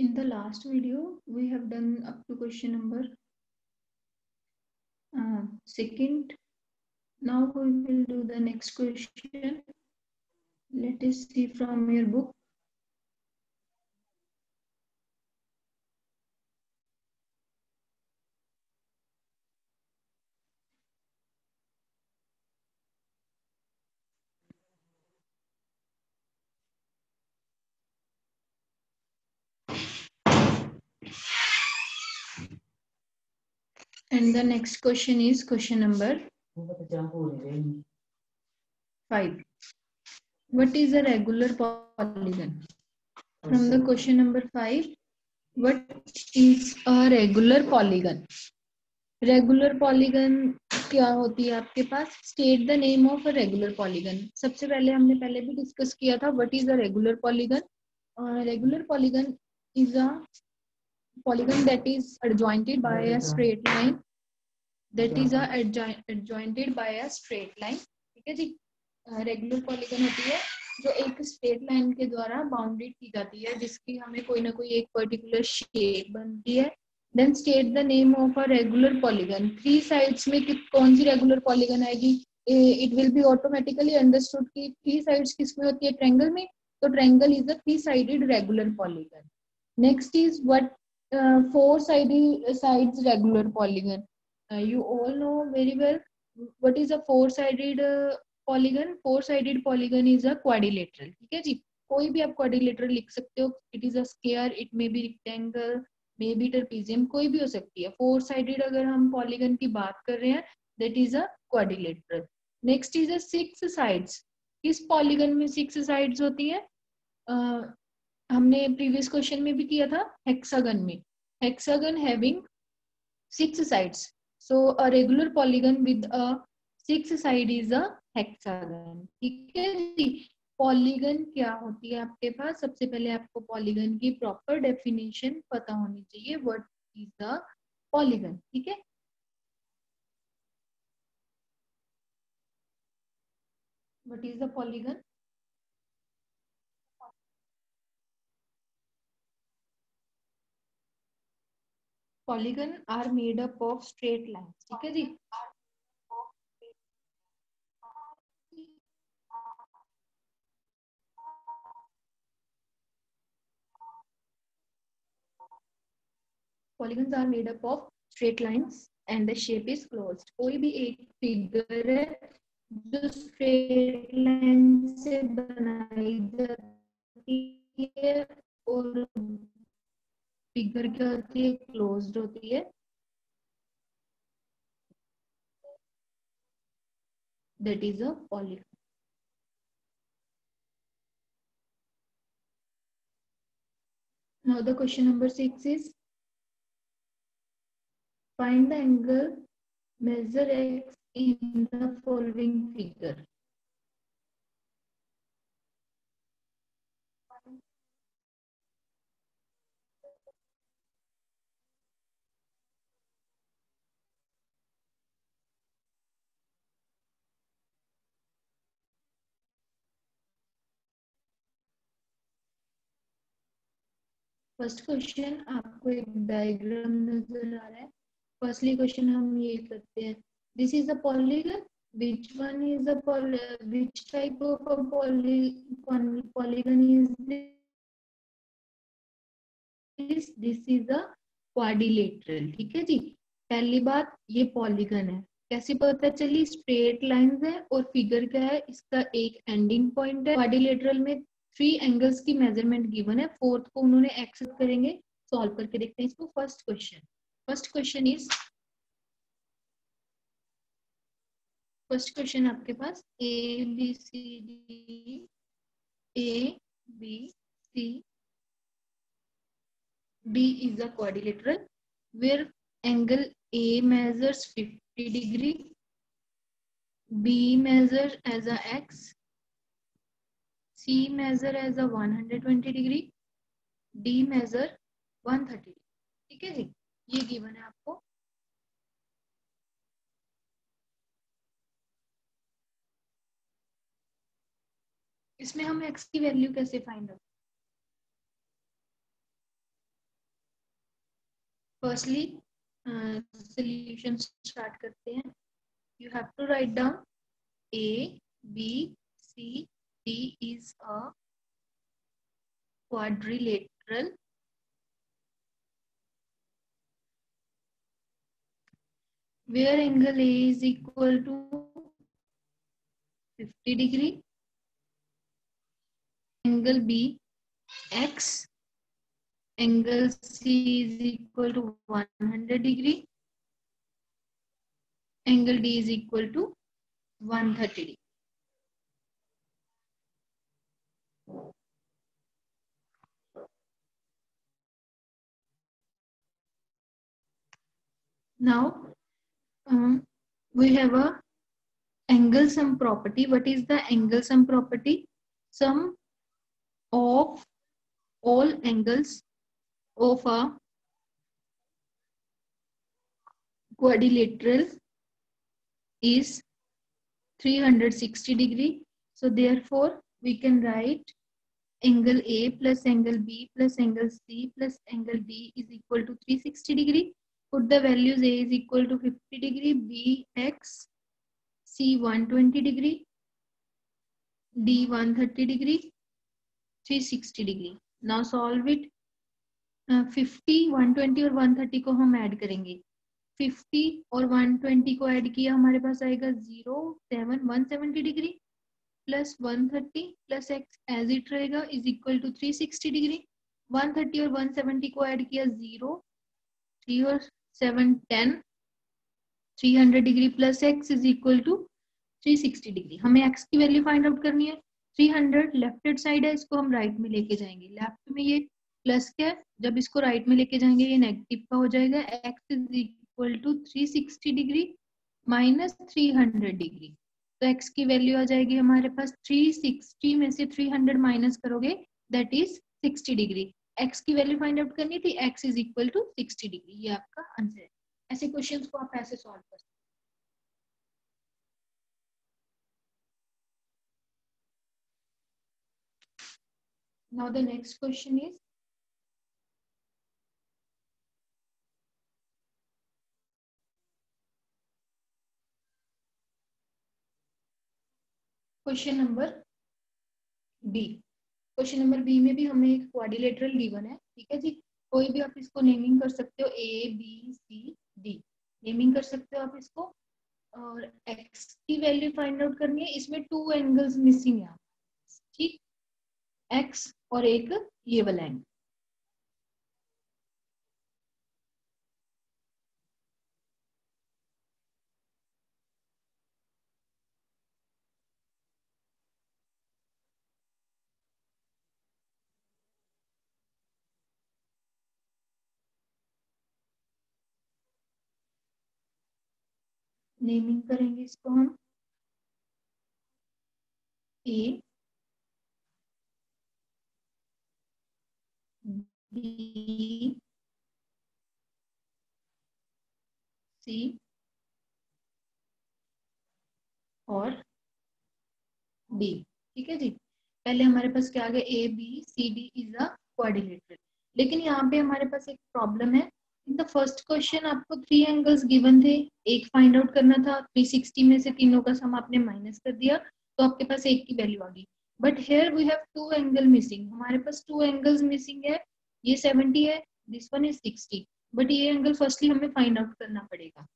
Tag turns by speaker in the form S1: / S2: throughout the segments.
S1: In the last video, we have done up to question number uh, second. Now we will do the next question. Let us see from your book. And the next question is question number five. What is a regular polygon? From the question number five, what is a regular polygon? Regular polygon क्या होती है आपके पास state the name of a regular polygon सबसे पहले हमने पहले भी discuss किया था what is a regular polygon regular polygon is a polygon that is adjointed by a straight line is a adjointed by a straight line. ठीक है जी? Regular polygon होती है जो एक स्ट्रेट लाइन के द्वारा बाउंडेड की जाती है जिसकी हमें कोई ना कोई एक पर्टिकुलर शेप बनती है। Then state the name of a regular polygon three sides में कौन सी रेगुलर पॉलीगन आएगी? It will be automatically understood कि थ्री साइड्स किसमें होती है? ट्रेंगल में। तो triangle is a three sided regular polygon next is what four sided sides regular polygon you all know very well what is a four sided uh, polygon. Four sided polygon is a ठीक है जी? कोई भी आप quadrilateral लिख सकते हो. It is a square it may be rectangle may be trapezium कोई भी हो सकती है. फोर साइडेड अगर हम पॉलीगन की बात कर रहे हैं that is a quadrilateral next is a six sides किस पॉलीगन में सिक्स साइड्स होती है? Uh, हमने प्रीवियस क्वेश्चन में भी किया था हेक्सागन में. Hexagon having six sides so a regular polygon with a six side is a hexagon ठीक है जी? पॉलीगन क्या होती है आपके पास? सबसे पहले आपको पॉलीगन की प्रॉपर डेफिनेशन पता होनी चाहिए। व्हाट इज़ अ पॉलीगन ठीक है? What is the polygon polygon are made up of straight line ठीक है जी? Polygons are made up of straight lines and the shape is close कोई भी एक फिगर है जो स्ट्रेट लाइन से बनाई जाती है और फिगर क्या होती है क्लोज्ड होती है that is a polygon now the question number 6 is Find the angle, measure x in the following figure. First question आपको एक डायग्राम नज़र आ रहा है। फर्स्टली क्वेश्चन हम ये करते हैं। This is a polygon which one is a poly, which type of a poly polygon is this? This is a ठीक है जी? पहली बात, ये पॉलीगन है। कैसे पता चली? स्ट्रेट लाइंस है और फिगर क्या है? इसका एक एंडिंग पॉइंट है। क्वाड्रिलेटरल में थ्री एंगल्स की मेज़रमेंट गिवन है फोर्थ को उन्होंने एक्सेस करेंगे सॉल्व करके देखते हैं इसको first question first question is first question आपके पास A B C D A B C D is a quadrilateral where angle A measures 50 degree B measure as a x, C measure as a 120 degree, D measure 130 degree. ठीक है जी? ये given है आपको। इसमें हम x की value कैसे find out firstly solution start करते हैं। You have to write down A B C D is a quadrilateral where angle A is equal to 50 degree. Angle B X. Angle C is equal to 100 degree. Angle D is equal to 130 degree. Now, um, we have a angle sum property. What is the angle sum property? Sum of all angles of a quadrilateral is 360 degree. So therefore, we can write angle A plus angle B plus angle C plus angle D is equal to 360 degree. Put the values A is equal to 50 degree, B X, C 120 degree, D 130 degree, 360 degree. Now solve it. One twenty और one thirty को हम add करेंगे. Fifty और one twenty को add किया हमारे पास आएगा zero seven one seventy degree plus one thirty plus x as it रहेगा is equal to three sixty degree one thirty और वन सेवेंटी को ऐड किया ज़ीरो थ्री और seven ten three hundred degree plus x is equal to three sixty degree हमें x की value find out करनी है। Three hundred left side है, इसको हम राइट right में लेके जाएँगे। लेफ़्ट में ये प्लस क्या जब इसको राइट right में लेके जाएँगे, ये नेगेटिव का हो जाएगा। X is equal to three sixty degree minus three hundred degree तो एक्स की वैल्यू आ जाएगी हमारे पास थ्री सिक्सटी में से थ्री हंड्रेड माइनस करोगे that is sixty degree x की वैल्यू फाइंड आउट करनी थी x is equal to sixty degree ये आपका आंसर है। ऐसे क्वेश्चंस को आप ऐसे सॉल्व कर सकते Now the next question is question number B question number B में भी हमें एक क्वारिलेटरल गिवन है, ठीक है जी? कोई भी आप इसको नेमिंग कर सकते हो A B C D naming कर सकते हो आप इसको। और एक्स की वैल्यू फाइंड आउट करनी है, इसमें टू एंगल्स मिसिंग है। ठीक? एक्स और एक ये वाला एंगल नेमिंग करेंगे इसको हम। ए बी सी और डी ठीक है जी? पहले हमारे पास क्या आ गया? A B C D is a coordinator लेकिन यहाँ पे हमारे पास एक प्रॉब्लम है। इन द फ़र्स्ट क्वेश्चन आपको थ्री एंगल्स गिवन थे। एक फाइंड आउट करना था 360 में से तीनों का सम आपने माइनस कर दिया तो आपके पास एक की वैल्यू आ गई। But here we have two angle missing हमारे पास टू एंगल्स मिसिंग है, ये 70 है दिस वन इज़ 60 बट ये एंगल फर्स्टली हमें फाइंड आउट करना पड़ेगा।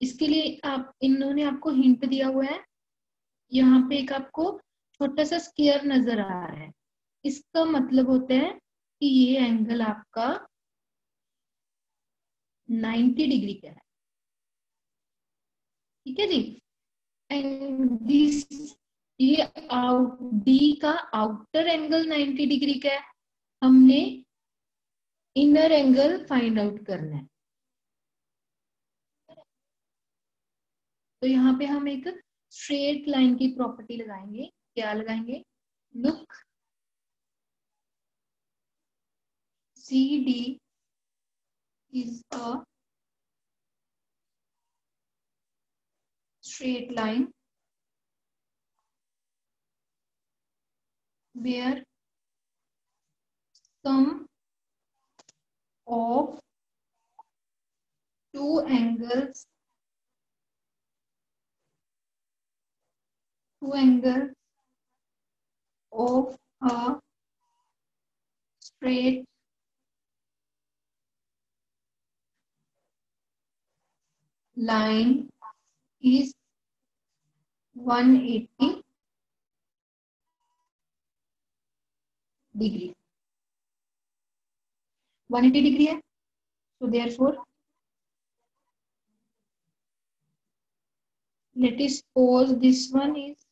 S1: इसके लिए आप, इन्होंने आपको हिंट दिया हुआ है। यहाँ पे एक आपको छोटा सा स्केयर नज़र आ रहा है। इसका मतलब होता है कि ये एंगल आपका 90 डिग्री का है। ठीक है जी? एंड दिस ये आउट डी का आउटर एंगल 90 डिग्री का है। हमने इनर एंगल फाइंड आउट करना है। तो यहाँ पे हम एक स्ट्रेट लाइन की प्रॉपर्टी लगाएँगे। क्या लगाएँगे? Look C D is a straight line where sum of two angles two angles of a straight line is 180 degree 180 degree है so therefore let us suppose this one is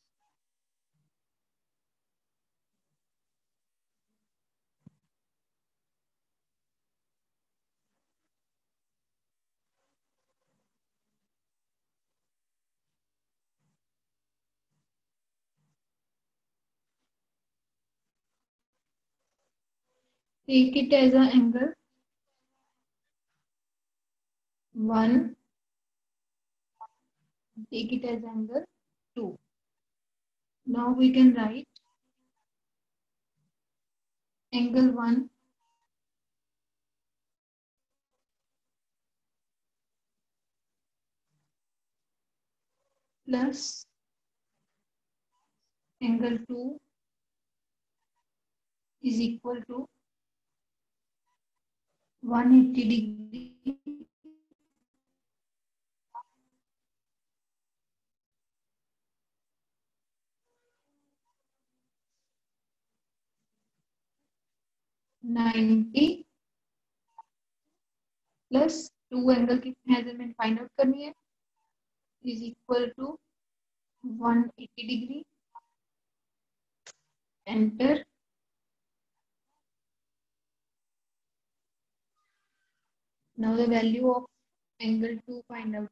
S1: take it as an angle. 1 take it as angle. 2 now we can write angle 1 plus angle 2 is equal to 180 degree. Ninety plus two angle कितने measurement find out करनी है. Is equal to 180 degree enter Now the value of angle 2 find out.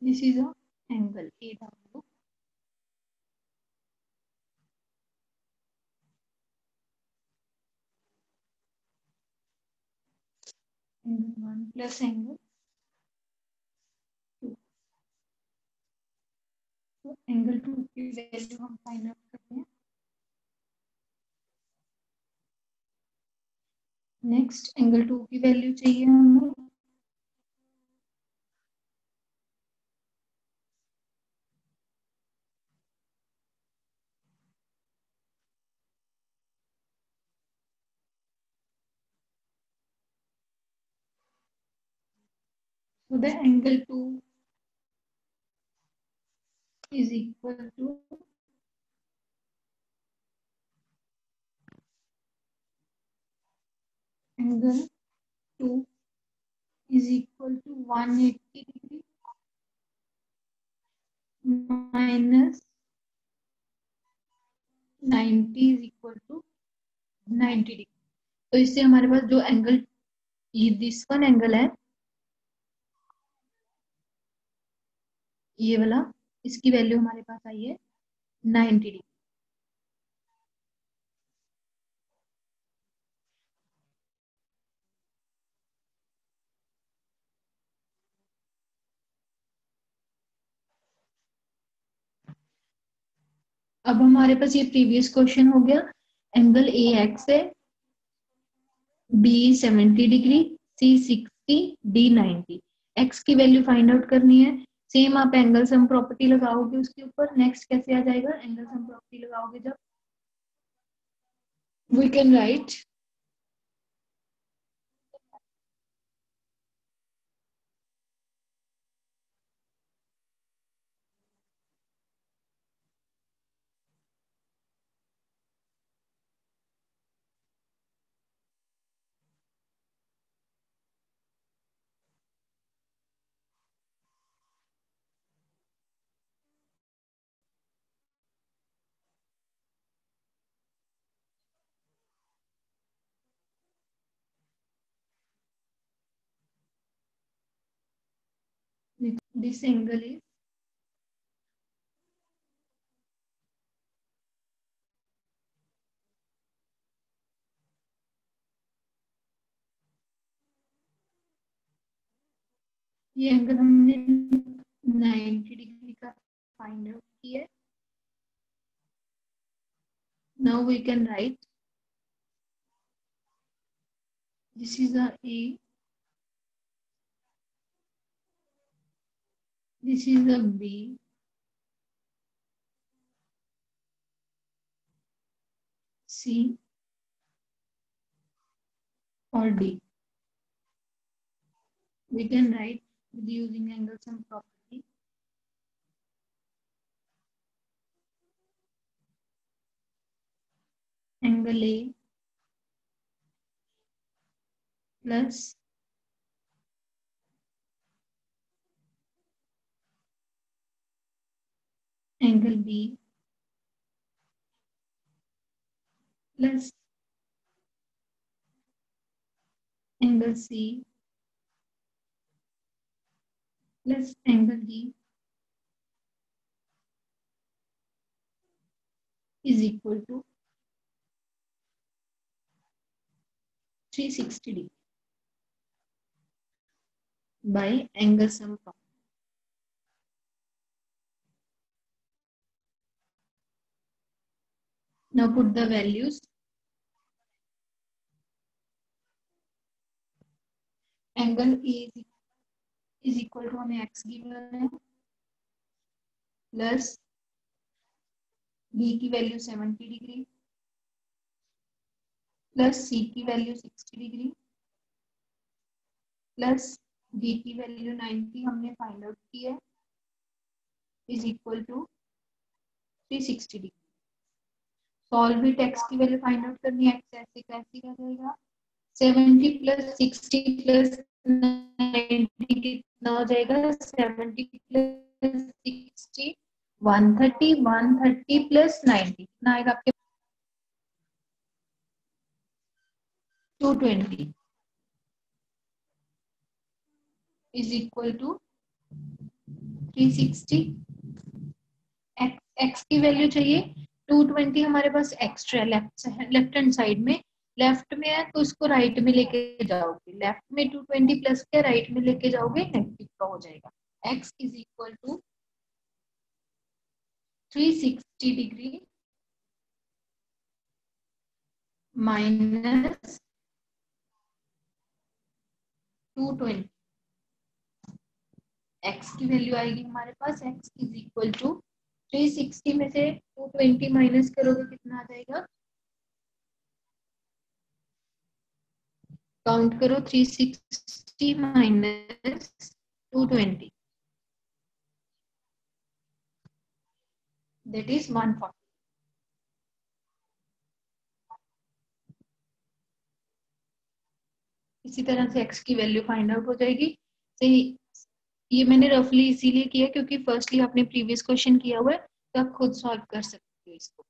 S1: This is an angle AW. Angle 1 plus angle तो angle two की value हम find out करते हैं। Next angle two की value चाहिए हमें। So, the angle 2 is equal to angle 2 is equal to 180 degree minus 90 is equal to 90 degree तो इससे हमारे पास जो एंगल ये दिस वन एंगल है ये वाला इसकी वैल्यू हमारे पास आई है नाइन्टी डिग्री अब हमारे पास ये प्रीवियस क्वेश्चन हो गया. एंगल ए एक्स है. B seventy degree C sixty D ninety x की वैल्यू फाइंड आउट करनी है. सेम आप एंगल सम प्रॉपर्टी लगाओगे उसके ऊपर नेक्स्ट कैसे आ जाएगा? एंगल सम प्रॉपर्टी लगाओगे जब? We can write this angle is? ये एंगल हमने 90 डिग्री का फाइंड आउट किया now we can write this is a A this is a b. C. Or d. We can write with using angle sum property. Angle A plus angle B plus angle C plus angle D is equal to 360 degree by angle sum. Now put the values. Angle A is equal to हमें x given है। Plus B की value 70 degree plus C की value 60 degree plus D की value 90 हमने find out की है। Is equal to 360 degree solve भी takes की वैल्यू फाइंड आउट करनी है एक्स ऐसे कैसे क्या जाएगा 70 प्लस 60 प्लस 90 कितना हो जाएगा? 70 प्लस 60 130 130 प्लस 90 कितना आएगा आपके 220 is equal to 360 x x की वैल्यू चाहिए 220 हमारे पास extra left left hand side में। लेफ़्ट में है तो इसको राइट में लेके जाओगे। लेफ़्ट में 220 प्लस के राइट में लेके जाओगे नेगेटिव का हो जाएगा। X is equal to 360 degree minus 220 x की वैल्यू आएगी हमारे पास। एक्स इज़ इक्वल टू 360 में से 220 माइनस करोगे कितना आ जाएगा? काउंट करो 360 माइनस 220 दैट इज़ 140 इसी तरह से x की वैल्यू फाइंड आउट हो जाएगी। सही। ये मैंने रफली इसीलिए किया क्योंकि फर्स्टली आपने प्रीवियस क्वेश्चन किया हुआ है तो आप खुद सॉल्व कर सकते हो इसको।